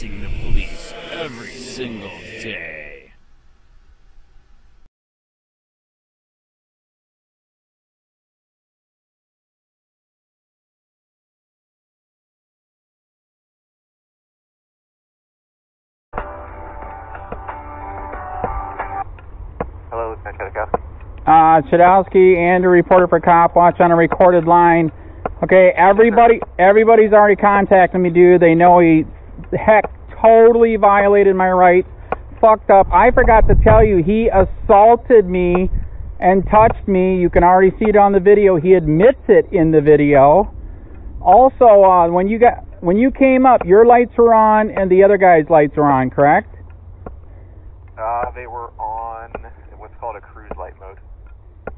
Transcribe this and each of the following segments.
policing the police every single day. Hello, Lieutenant Chedikowski. Uh, Chadowski and a reporter for Cop Watch on a recorded line. Okay, everybody, everybody's already contacted me, dude. They know he, heck, totally violated my rights. Fucked up. I forgot to tell you, he assaulted me and touched me. You can already see it on the video. He admits it in the video. Also, uh, when you got when you came up, your lights were on and the other guy's lights were on, correct? Uh, they were on what's called a cruise light mode.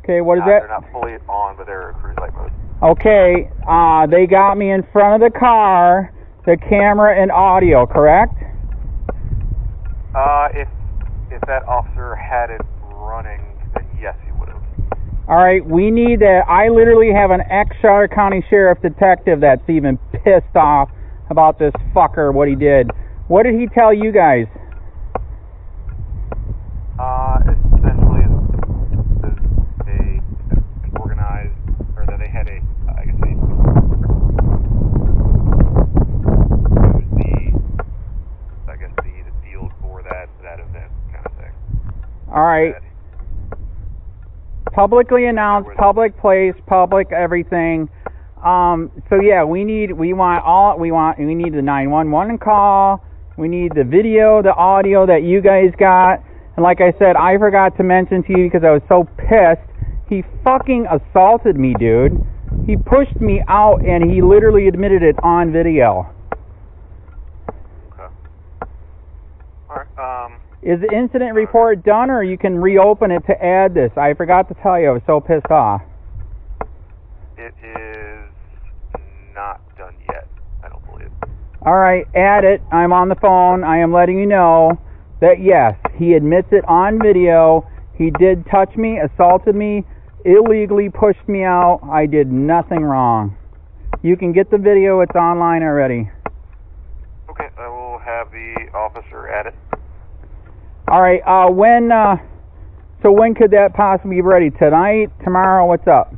Okay, what is Uh, that? They're not fully on, but they're a cruise light mode. Okay, uh, they got me in front of the car, the camera and audio, correct? Uh, if if that officer had it running, then yes, he would have. All right, we need that. I literally have an ex Charlotte County Sheriff detective that's even pissed off about this fucker, what he did. What did he tell you guys? Uh, essentially, that they organized, or that they had a, I guess they, it was the, I guess the, the field for that that event kind of thing. All right, That- publicly announced, public place, public everything. Um, so yeah, we need, we want all, we want, we need the 911 call. We need the video, the audio that you guys got. And like I said, I forgot to mention to you because I was so pissed. He fucking assaulted me, dude. He pushed me out and he literally admitted it on video. Okay. All right. Um. Is the incident report done or you can reopen it to add this? I forgot to tell you, I was so pissed off. It is not done yet. I don't believe. All right, add it. I'm on the phone. I am letting you know that yes, he admits it on video. He did touch me, assaulted me, illegally pushed me out. I did nothing wrong. You can get the video, it's online already. Okay. I will have the officer add it. All right, uh when uh so when could that possibly be ready? Tonight, tomorrow, what's up?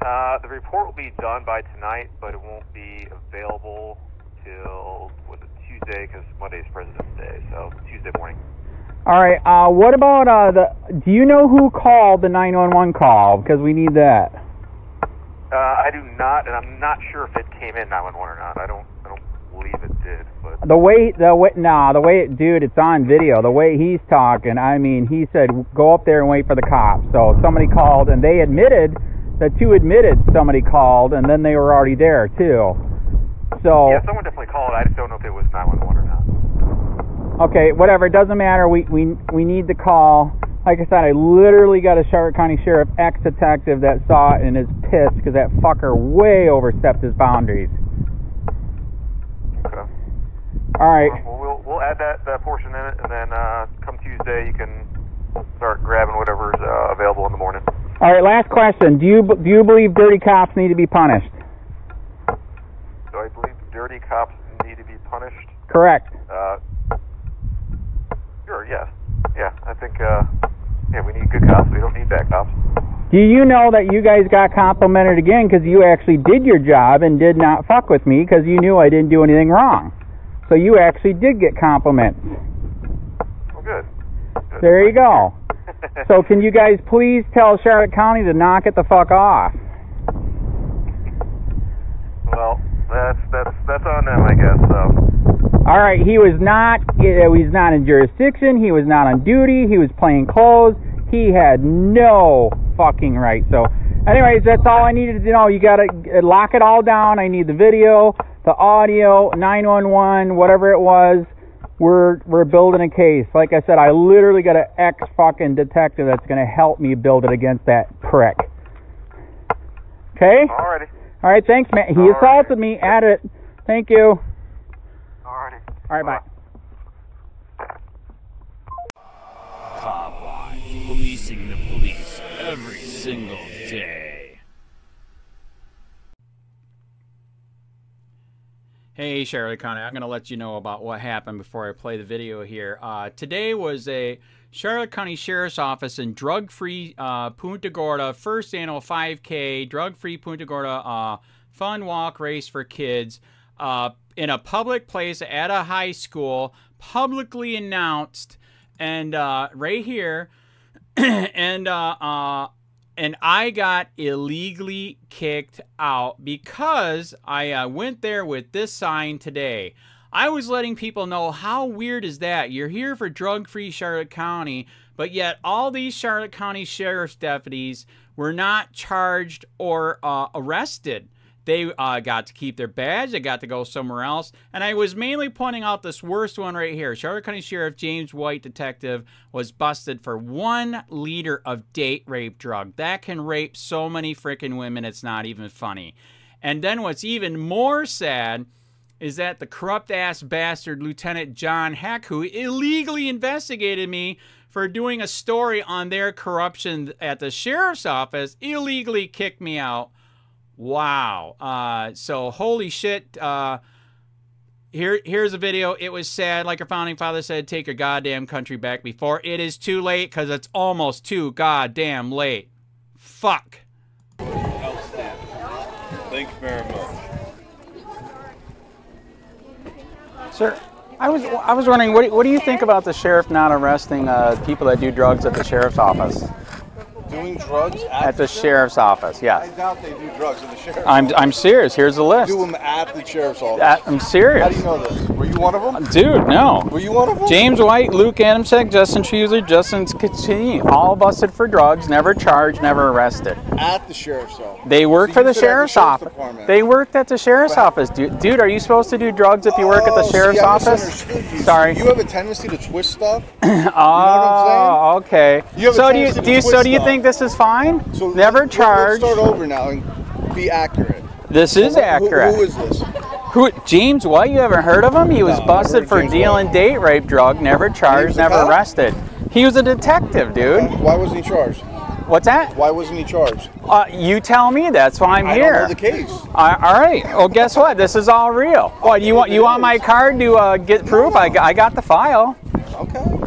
Uh, the report will be done by tonight, but it won't be available till what, Tuesday because Monday's President's Day, so Tuesday morning. All right, uh what about uh the do you know who called the 911 call because we need that? Uh, I do not, and I'm not sure if it came in 911 or not. I don't, I don't believe it did, but The way the way nah, the way it dude, it's on video. The way he's talking, I mean, he said go up there and wait for the cops. So somebody called and they admitted the two admitted somebody called and then they were already there too. So yeah, someone definitely called. I just don't know if it was 911 or not. okay, whatever, it doesn't matter. We we we need the call. Like I said, I literally got a Charlotte County Sheriff ex detective that saw it and is pissed because that fucker way overstepped his boundaries. All right. Well, we'll we'll add that that portion in it, and then uh, come Tuesday you can start grabbing whatever's uh, available in the morning. All right, last question. Do you do you believe dirty cops need to be punished? Do I believe dirty cops need to be punished? Correct. Uh, sure. Yes. Yeah. I think. Uh, yeah, we need good cops. We don't need bad cops. Do you know that you guys got complimented again because you actually did your job and did not fuck with me because you knew I didn't do anything wrong? So you actually did get compliments. Well, good. Good. There you go. So can you guys please tell Charlotte County to knock it the fuck off? well, that's that's that's on them, I guess. So. All right, he was not he was not in jurisdiction, he was not on duty, he was playing clothes. He had no fucking right. So anyways, that's all I needed to know. You got to uh, lock it all down. I need the video, the audio, 911, whatever it was. We're we're building a case. Like I said, I literally got an ex fucking detective that's going to help me build it against that prick. Okay? Alrighty. All right, thanks, man. He All right. assaulted me. At it. Thank you. Alrighty. All right, bye. Cop Watch, policing the police every single day. Hey, Charlotte County, I'm going to let you know about what happened before I play the video here. Uh, today was a Charlotte County Sheriff's Office and drug free uh, Punta Gorda, first annual 5K, drug free Punta Gorda uh, fun walk race for kids uh, in a public place at a high school, publicly announced, and uh, right here. and uh, and I got illegally kicked out because I uh, went there with this sign today. I was letting people know how weird is that? You're here for drug free Charlotte County, but yet all these Charlotte County sheriff's deputies were not charged or uh, arrested. They uh, got to keep their badge. They got to go somewhere else. And I was mainly pointing out this worst one right here. Charlotte County Sheriff James White, detective, was busted for one liter of date rape drug. That can rape so many freaking women, it's not even funny. And then what's even more sad is that the corrupt ass bastard Lieutenant John Heck, who illegally investigated me for doing a story on their corruption at the sheriff's office, illegally kicked me out Wow. Uh, so holy shit. Uh, here, here's a video. It was sad, like our founding father said, take your goddamn country back before it is too late, because it's almost too goddamn late. Fuck. Thank you very much. Sir, I was I was wondering, what do, what do you think about the sheriff not arresting uh, people that do drugs at the sheriff's office? Doing drugs at, At the sheriff's office, Yes. I doubt they do drugs in the sheriff's I'm I'm serious. Here's the list. Do them at the sheriff's office. Uh, I'm serious. How do you know this? Were you one of them? Dude, no. Were you one of them? James White, Luke Adamsek, Justin Schuler, Justin Caccini, all busted for drugs, never charged, never arrested. At the sheriff's office. They work So for the said at sheriff's sheriff's office. They worked at the sheriff's office, dude. Dude, are you supposed to do drugs if you work at the Oh, sheriff's see, office? You. Sorry. You have a tendency to twist stuff. oh, okay. You have a so do you do you so do you stuff. Think this is fine? So never let- charged. Let's start over now and be accurate. This is Who- who- accurate. who is this? Who, James White? You haven't heard of him? He was No, busted for James dealing White. date rape drug, never charged, never cop? arrested. He was a detective, dude. Why wasn't he charged? What's that? Why wasn't he charged? Uh, you tell me. That's why I'm I here. don't know the case. Uh, all right. Well, guess what? This is all real. What you want? You want my card to uh, get proof? I, I got the file. Okay.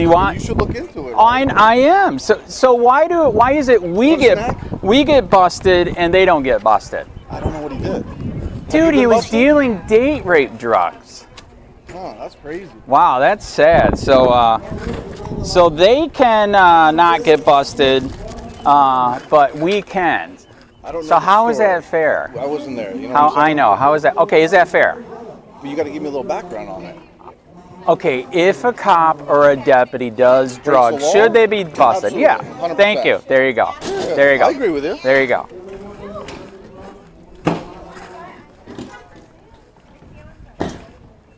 Do you want? You should look into it. I, I am. So so why do why is it we get we get busted and they don't get busted? I don't know what he did. Dude, he was busted? dealing date rape drugs. Oh, that's crazy. Wow, that's sad. So uh, so they can uh, not get busted, uh, but we can. I don't know. So how is story. that fair? I wasn't there. You know How I know. How is that? Okay, is that fair? But you got to give me a little background on it. Okay, if a cop or a deputy does drugs, law? should they be busted? Absolutely, Yeah. 100%. Thank you. There you go. There you go. I agree with you. There you go.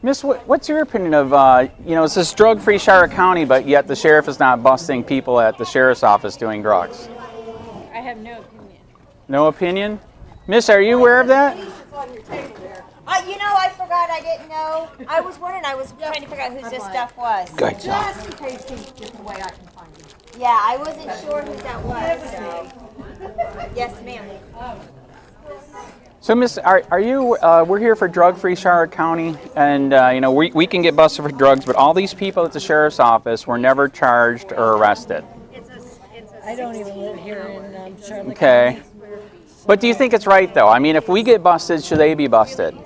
Miss, what, what's your opinion of, uh, you know, it's this drug-free Charlotte County, but yet the sheriff is not busting people at the sheriff's office doing drugs? I have no opinion. No opinion? Miss, are you aware of that? Uh, you know, I forgot. I didn't know. I was wondering. I was trying to figure out whose this stuff was. Good job. Just in case things get the way I can find you. Yeah, I wasn't sure who that was. So. Yes, ma'am. So, Miss, are, are you? Uh, we're here for drug-free Charlotte County, and uh, you know we, we can get busted for drugs, but all these people at the sheriff's office were never charged or arrested. I don't even live here in um, Charlotte Okay. But do you think it's right though? I mean, if we get busted, should they be busted?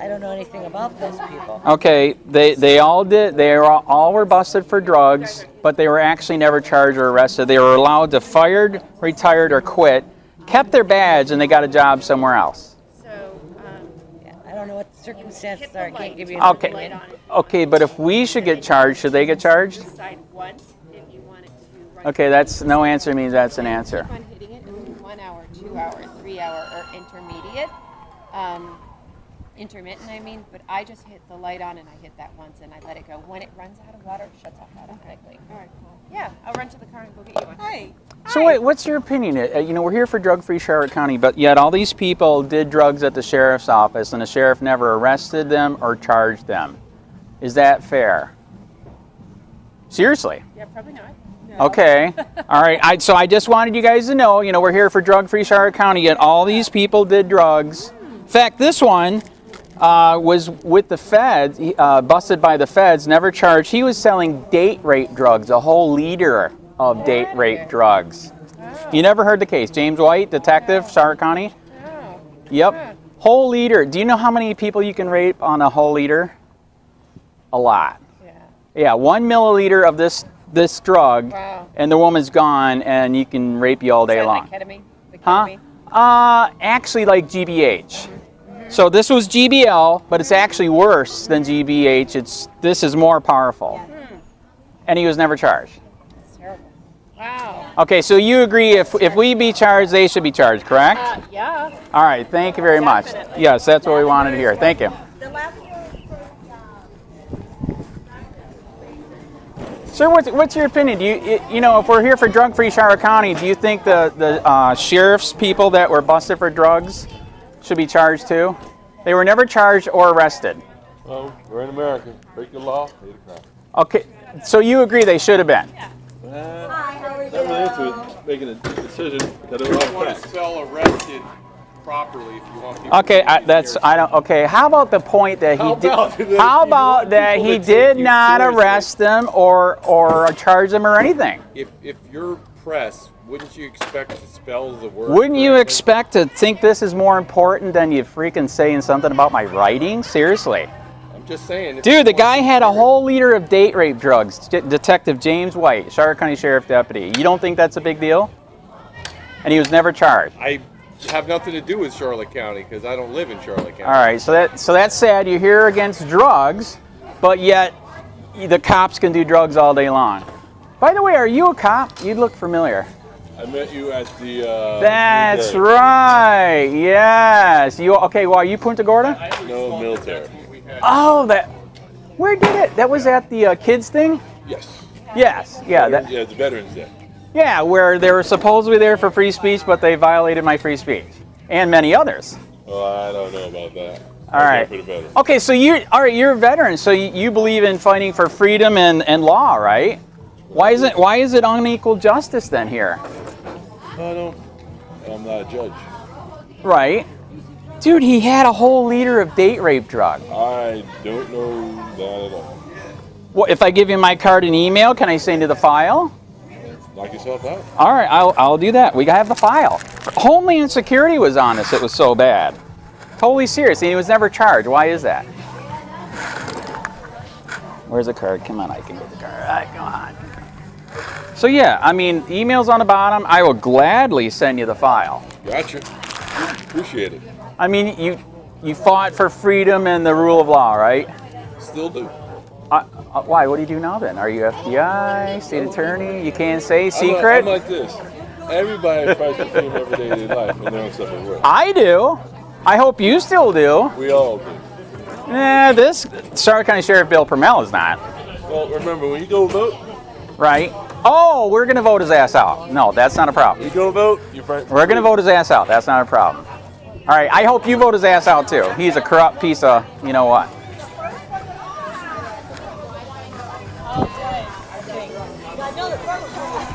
I don't know anything about those people. Okay, they they all did. They were all, all were busted for drugs, but they were actually never charged or arrested. They were allowed to fired, retired, or quit, kept their badge, and they got a job somewhere else. So, I don't know what the circumstances are. I can't give you an Okay. opinion. Okay, but if we should get charged, should they get charged? decide once if you want to Okay, that's no answer means that's an answer. on hitting it, if it's one hour, two hour, three hour, or intermediate. Um, intermittent, I mean, but I just hit the light on and I hit that once and I let it go. When it runs out of water, it shuts off automatically. All right, cool. Yeah, I'll run to the car and go get you one. Hi. So wait, what's your opinion? Uh, you know, we're here for drug-free Charlotte County, but yet all these people did drugs at the sheriff's office, and the sheriff never arrested them or charged them. Is that fair? Seriously? Yeah, probably not. Okay. All right. I, so I just wanted you guys to know, you know, we're here for drug-free Charlotte County, yet all these people did drugs. In fact, this one, uh, was with the feds, uh, busted by the feds, never charged. He was selling date rape drugs, a whole liter of date rape drugs. You never heard the case? James White, detective, Stark County? Oh, Yep. Whole liter. Do you know how many people you can rape on a whole liter? A lot. yeah. Yeah, one milliliter of this this drug, Wow. and the woman's gone, and you can rape you all day long. like ketamine? The Huh? Uh, actually, like GBH. So this was GBL, but it's actually worse than GBH. It's this is more powerful, and he was never charged. It's terrible. Wow. Okay, so you agree if if we be charged, they should be charged, correct? Uh, yeah. All right, thank you very much. Definitely. Yes, that's what we wanted to hear. Thank you. Sir, what's, what's your opinion? Do you, you know, if we're here for drug-free Charlotte County, do you think the the uh, sheriff's people that were busted for drugs should be charged too? They were never charged or arrested. Well, we're in America. Break the law, pay the crime. Okay, so you agree they should have been? Yeah. Hi, how are you? Not really into making a decision that it You all want to facts. spell arrested properly if you want people Okay, to I, take it that's. I don't. Okay, how about the point that he How about did? that How about that he did not seriously? arrest them or or charge them or anything? If, if you're press, wouldn't you expect to spell the word? Wouldn't you expect to think this is more important than you freaking saying something about my writing? Seriously. I'm just saying. Dude, the guy had a whole liter of date rape drugs. Detective James White, Charlotte County Sheriff Deputy. You don't think that's a big deal? And he was never charged. I have nothing to do with Charlotte County because I don't live in Charlotte County. All right, so that so that's sad. You're here against drugs, but yet the cops can do drugs all day long. By the way, are you a cop? You'd look familiar. I met you at the. Uh, That's military. right. Yes. You okay? Well, are you Punta Gorda? No military. We Oh, that. Where did it? That was at the uh, kids thing. Yes. Yes. Yeah. That, Yeah, the Veterans Day. Yeah, where they were supposedly there for free speech, but they violated my free speech and many others. Well, I don't know about that. All I was right. there For the veterans. Okay, so you all right? You're a veteran, so you, you believe in fighting for freedom and, and law, right? Why is it why is it unequal justice then here? I don't. I'm not a judge. Right? Dude, he had a whole liter of date rape drug. I don't know that at all. Well, if I give you my card and email, can I send you the file? Knock yourself out. All right, I'll, I'll do that. We have the file. Homeland Security was on us. It was so bad. Totally serious. And he was never charged. Why is that? Where's the card? Come on, I can get the card. All right, come on. So yeah, I mean, email's on the bottom. I will gladly send you the file. Gotcha. Appreciate it. I mean, you you fought for freedom and the rule of law, right? Still do. Uh, uh, why? What do you do now then? Are you FBI, state attorney? You can't say I'm like- secret. I'm like this. Everybody fights for freedom every day of their life in their own separate way. I do. I hope you still do. We all do. Nah, this Stark County Sheriff Bill Prummell is not. Well, remember when you go vote, Right? Oh, we're gonna vote his ass out. No, that's not a problem. you go vote, you fight. We're gonna vote his ass out. That's not a problem. All right. I hope you vote his ass out too. He's a corrupt piece of, you know what?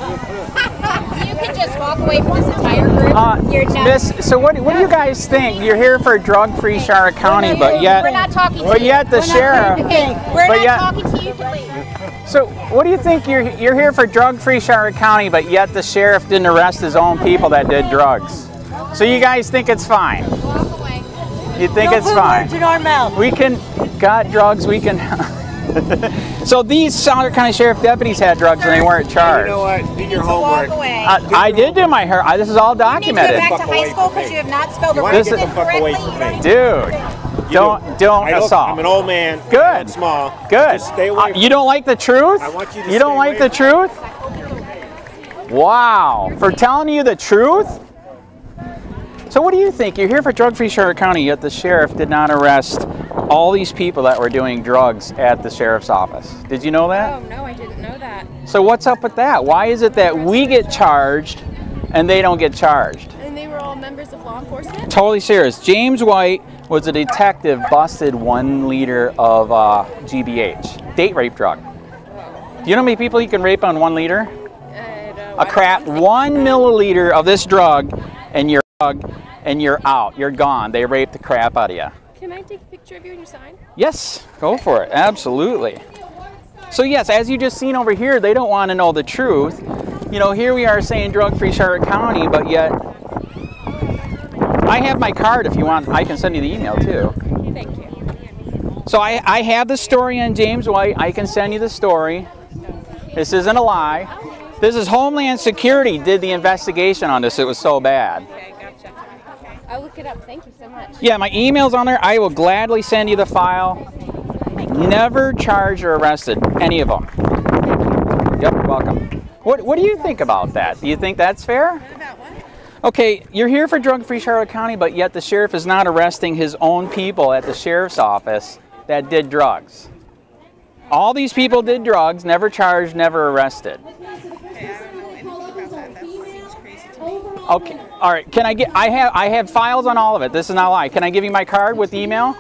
You can just walk away from this entire group. Uh, You're. Miss, so what, what do you guys think? You're here for drug-free Charlotte County, but yet, We're not talking to but yet the sheriff. Okay, we're But not yet- talking to you. Please. So what do you think? You're you're here for drug-free Charlotte County, but yet the sheriff didn't arrest his own people that did drugs. So you guys think it's fine? You think Don't it's put fine? words in our mouth. We can got drugs. We can. so these Charlotte County Sheriff deputies had drugs and they weren't charged. You know what? Do your Walk homework. away. I, I did do my hair. I, this is all you need to go documented, back to high school because you have not spelled You the wanna word get the fuck away from me. dude. You Don't do. don't I don't, assault. I'm an old man. Good. I'm small. Good. Just stay away. Uh, from you don't like the truth? I want you to You don't stay like away the truth? Wow. For telling you the truth? So what do you think? You're here for drug-free Charlotte County, yet the sheriff did not arrest all these people that were doing drugs at the sheriff's office. Did you know that? Oh no, I didn't know that. So what's up with that? Why is it that we get charged and they don't get charged? And they were all members of law enforcement. Totally serious. James White was a detective, busted one liter of uh, GBH, date rape drug. Do you know how many people you can rape on one liter? A crap, one milliliter of this drug, and you're and you're out. You're gone. They rape the crap out of you. Can I take a picture of you and your sign? Yes, go for it. Absolutely. So yes, as you just seen over here, they don't want to know the truth. You know, here we are saying drug-free Charlotte County, but yet I have my card if you want. I can send you the email too. Thank you. So I, I have the story on James White. I can send you the story. This isn't a lie. This is Homeland Security did the investigation on this. It was so bad. Okay, gotcha. I'll look it up. Thank you so much. Yeah, my email's on there. I will gladly send you the file. Never charged or arrested any of them. Yep, welcome. What What do you think about that? Do you think that's fair? Okay, you're here for drug-free Charlotte County, but yet the sheriff is not arresting his own people at the sheriff's office that did drugs. All these people did drugs, never charged, never arrested. Okay, all right. Can I get? I have I have files on all of it. This is not a lie. Can I give you my card with email?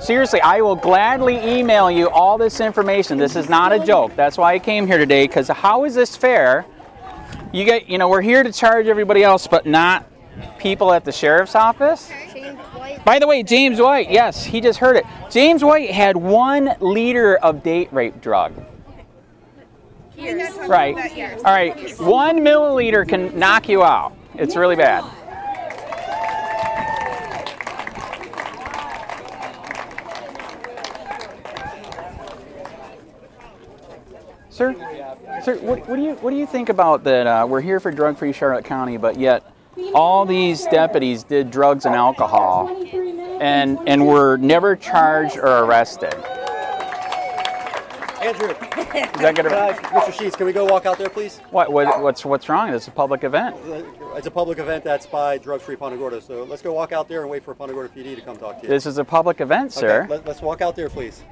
Seriously, I will gladly email you all this information. This is not a joke. That's why I came here today. Because how is this fair? You get, you know, we're here to charge everybody else, but not people at the sheriff's office. By the way, James White, yes, he just heard it. James White had one liter of date rape drug. Right. All right. One milliliter can knock you out. It's really bad. Sir, sir, what, what do you what do you think about that? Uh, we're here for drug-free Charlotte County, but yet all these deputies did drugs and alcohol, and and were never charged or arrested. Andrew, Is that gonna? uh, Mr. Sheets, can we go walk out there, please? What, what what's what's wrong? It's a public event. It's a public event that's by Drug Free Punta Gorda, so let's go walk out there and wait for Punta Gorda PD to come talk to you. This is a public event, sir. Okay, let, us walk out there, please.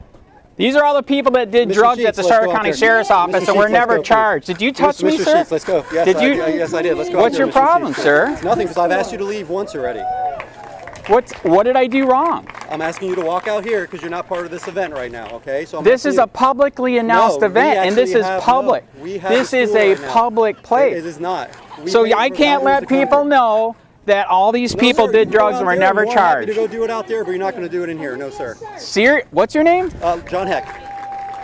These are all the people that did Mr. drugs Sheets, at the Charlotte County. Sheriff's. Office Sheets, and were let's never go, charged. Did you touch Mr. me, Mr. sir? Sheets, let's go. Yes, Did I- you? I- yes, I did. Let's go What's your problem, Sheets. sir? Nothing, because I've asked you to leave once already. What's what did I do wrong? I'm asking you to walk out here because you're not part of this event right now, okay? So I'm This is you- a publicly announced No, event, and this is public. no, we have this is a right public place. It is not. We so I can't let people know that all these No, people sir, did drugs and were never more happy to go do it out there, but you're not going to do it in here. No, sir. Sir, What's your name? Uh, John Heck.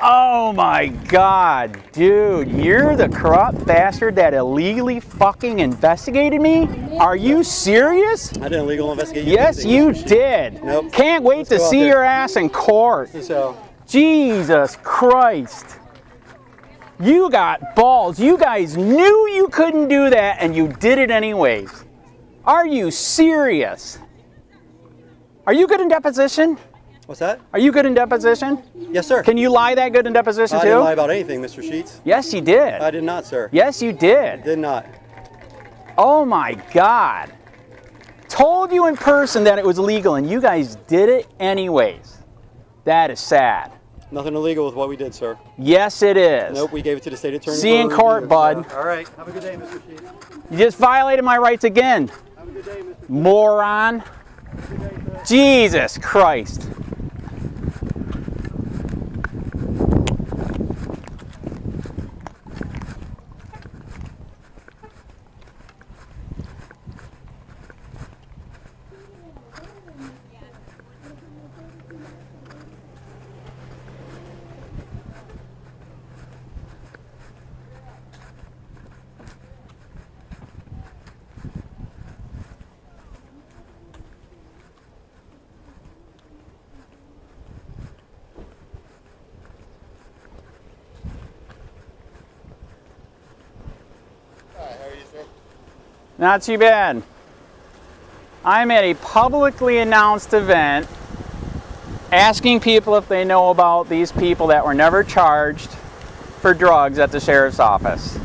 Oh my God, dude, you're the corrupt bastard that illegally fucking investigated me? Are you serious? I did an illegal investigation. Yes, you did. Nope. Can't wait Let's to see your ass in court. So, Jesus Christ. You got balls. You guys knew you couldn't do that and you did it anyways. Are you serious? Are you good in deposition? what's that? Are you good in deposition? Yes, sir. Can you lie that good in deposition I too? didn't lie about anything, Mr. Sheets. Yes, you did. I did not, sir. Yes, you did. Did not. Oh my God. Told you in person that it was legal and you guys did it anyways. That is sad. Nothing illegal with what we did, sir. Yes, it is. Nope, we gave it to the state attorney. See you in court, review, bud. so- All right. Have a good day, Mr. Sheets. You just violated my rights again. Moron. Jesus Christ. Not too bad. I'm at a publicly announced event asking people if they know about these people that were never charged for drugs at the sheriff's office.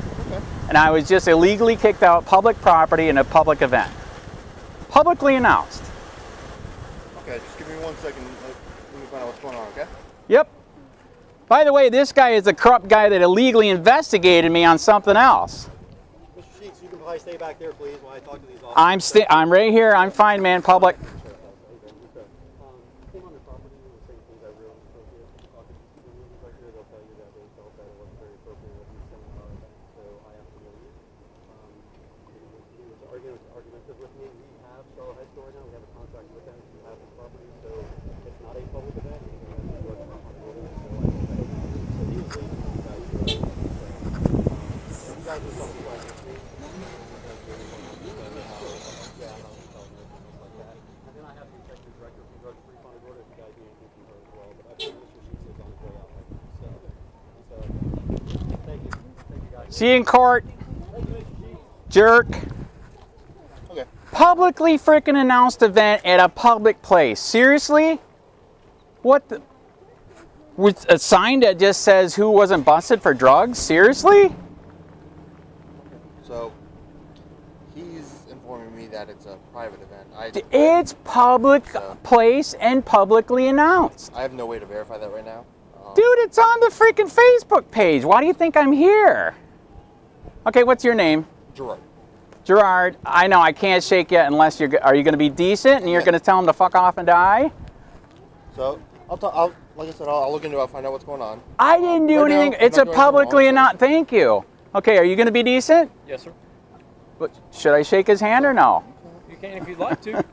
And I was just illegally kicked out public property in a public event. Publicly announced. Okay, just give me one second. Let me find out what's going on, okay? Yep. By the way, this guy is the corrupt guy that illegally investigated me on something else. Probably stay back there, please, while I talk to these officers. I'm sti- I'm right here. I'm fine, man. Public. argumentative with me. We have Charlotte High School right now. We have a contract with them to have the property. See you in court. Jerk. Okay. Publicly freaking announced event at a public place. Seriously? What the? With a sign that just says who wasn't busted for drugs? Seriously? So he's informing me that it's a private event. I It's public place and publicly announced. I have no way to verify that right now. Um, Dude, it's on the freaking Facebook page. Why do you think I'm here? Okay, what's your name? Gerard. Gerard, I know I can't shake you unless you're. Are you going to be decent and you're going to tell him to fuck off and die? So I'll, talk, I'll like I said, I'll, I'll look into it. I'll find out what's going on. I didn't do Right anything. I'm it's a publicly wrong, announced. Thank you. Okay, are you going to be decent? Yes, sir. But should I shake his hand or no? You can if you'd like to.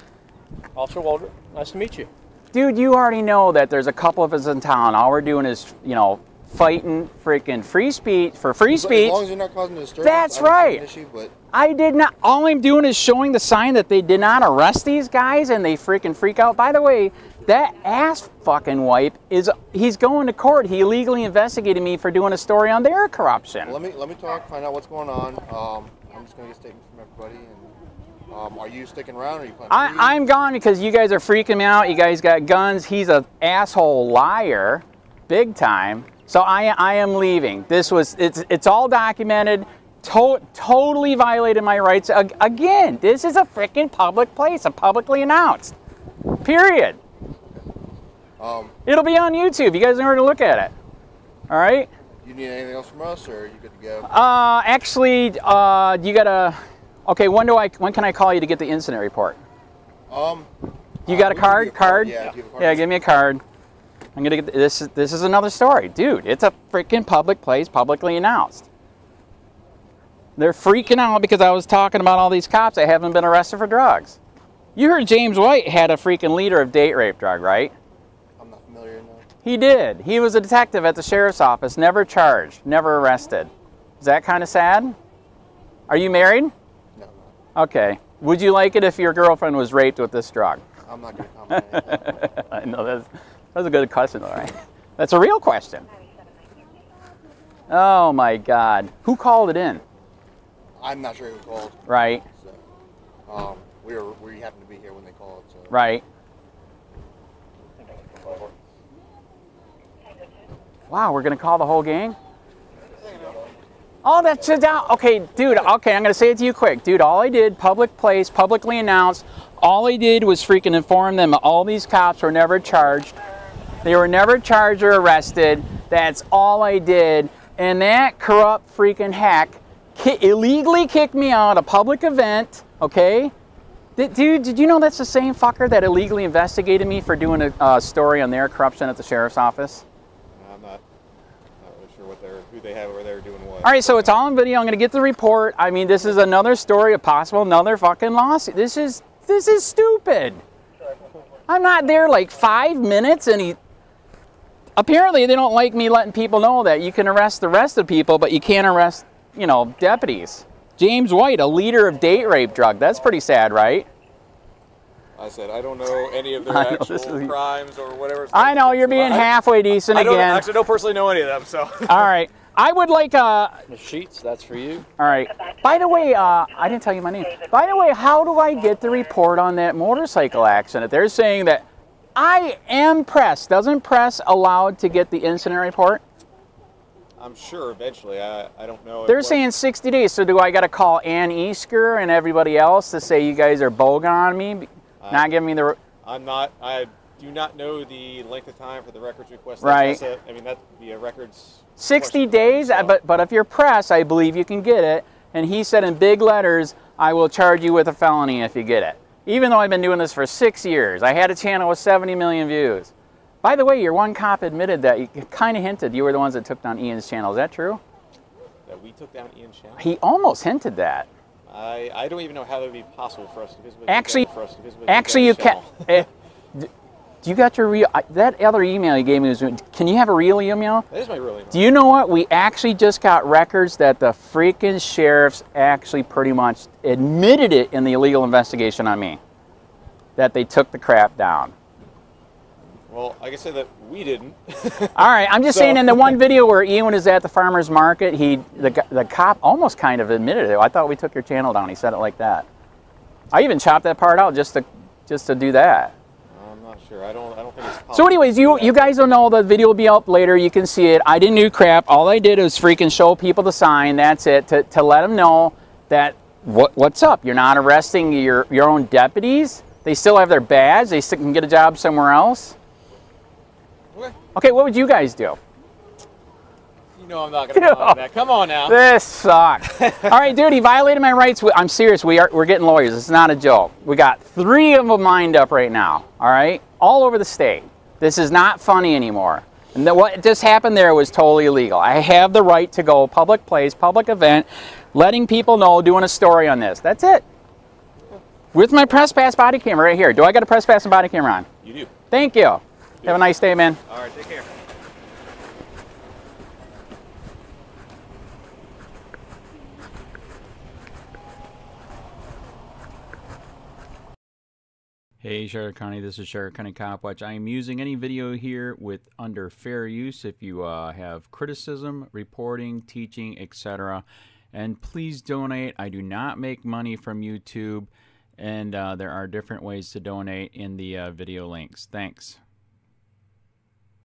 Officer Waldrop, nice to meet you. Dude, you already know that there's a couple of us in town. All we're doing is, you know, fighting freaking free speech for free speech. As long as you're not causing a disturbance. That's right. Issue, but I did not. All I'm doing is showing the sign that they did not arrest these guys, and they freaking freak out. By the way, that ass fucking wipe is. He's going to court. He illegally investigated me for doing a story on their corruption. let me let me talk. Find out what's going on. Um, I'm just gonna get statements from everybody. And um, are you sticking around? Or are you planning? I, I'm gone because you guys are freaking me out. You guys got guns. He's a asshole liar, big time. So I, I am leaving. This was it's it's all documented. To- totally violated my rights. Ag- again, this is a freaking public place, a publicly announced. Period. Um, It'll be on YouTube. You guys know where to look at it. All right. you need anything else from us, or are you good to go? Uh, actually, uh, you gotta. Okay, when do I? When can I call you to get the incident report? Um, You got a card? a card, Card? yeah, give card. Yeah, give me a card. I'm gonna get this. Is, this is another story, dude. It's a freaking public place, publicly announced. They're freaking out because I was talking about all these cops that haven't been arrested for drugs. You heard James White had a freaking leader of date rape drug, right? I'm not familiar. No. He did. He was a detective at the sheriff's office, never charged, never arrested. Is that kind of sad? Are you married? No. Okay. Would you like it if your girlfriend was raped with this drug? I'm not gonna comment. I know that's that's a good question, though, right? That's a real question. Oh my God! Who called it in? I'm not sure who called. Right, So, um, we were we happened to be here when they called. So. right. Wow, we're gonna call the whole gang. Oh, that's just out. Okay, dude. Okay, I'm gonna say it to you quick, dude. All I did, public place, publicly announced. All I did was freaking inform them. All these cops were never charged. They were never charged or arrested. That's all I did. And that corrupt freaking hack ki- illegally kicked me out a public event. Okay. Did, dude, did you know that's the same fucker that illegally investigated me for doing a uh, story on their corruption at the sheriff's office? I'm not, not really sure what they're, who they have or they're doing what. All right, so it's all on video. I'm going to get the report. I mean, this is another story of possible another fucking lawsuit. This is this is stupid. I'm not there like five minutes, and he. Apparently, they don't like me letting people know that you can arrest the rest of the people, but you can't arrest, you know, deputies. James White, a leader of date rape drug. That's pretty sad, right? I said I don't know any of their I know, actual is- crimes or whatever. I know you're being I- halfway decent I don't, again. actually don't personally know any of them, so. All right. I would like uh The sheets, that's for you. all right. By the way, uh, I didn't tell you my name. By the way, how do I get the report on that motorcycle accident? They're saying that I am press. Doesn't press allowed to get the incident report? I'm sure eventually. I, I don't know. They're saying 60 days. So do I got to call Ann Easker and everybody else to say you guys are bogan on me, not giving me the? I'm not. I do not know the length of time for the records request. Right. A, I mean, that'd be a records. 60 days, uh, but but if you're press, I believe you can get it. And he said in big letters, I will charge you with a felony if you get it. Even though I've been doing this for six years, I had a channel with 70 million views. By the way, your one cop admitted that you kind of hinted you were the ones that took down Ian's channel. Is that true? That we took down Ian's channel? He almost hinted that. I, I don't even know how that would be possible for us to visibly. Actually, for us to visibly actually, you can. his channel. d- do you got your real? I- That other email you gave me was. Can you have a real email? That is my real email. Do you know what? We actually just got records that the freaking sheriffs actually pretty much admitted it in the illegal investigation on me. That they took the crap down. Well, I can say that we didn't. All right, I'm just So- saying in the one video where Ian was at the farmer's market, he the, the cop almost kind of admitted it. I thought we took your channel down. He said it like that. I even chopped that part out just to just to do that. I'm not sure. I don't. I don't think it's. So, anyways, you you guys don't know the video will be up later. You can see it. I didn't do crap. All I did was freaking show people the sign. That's it to, to let them know that what what's up. You're not arresting your your own deputies. They still have their badge. They still can get a job somewhere else. Okay. Okay, what would you guys do? You know I'm not gonna follow that. Come on now. This sucks. All right, dude, he violated my rights. I'm serious. We are we're getting lawyers. It's not a joke. We got three of them lined up right now. All right, all over the state. This is not funny anymore. And the, what just happened there was totally illegal. I have the right to go public place, public event, letting people know, doing a story on this. That's it. With my press pass body camera right here. Do I got a press pass and body camera on? You do. Thank you. Have a nice day, man. All right. Take care. Hey, Charlotte County, this is Charlotte County Cop Watch. I am using any video here with under fair use if you uh, have criticism, reporting, teaching, etc. And please donate. I do not make money from YouTube, and uh, there are different ways to donate in the uh, video links. Thanks.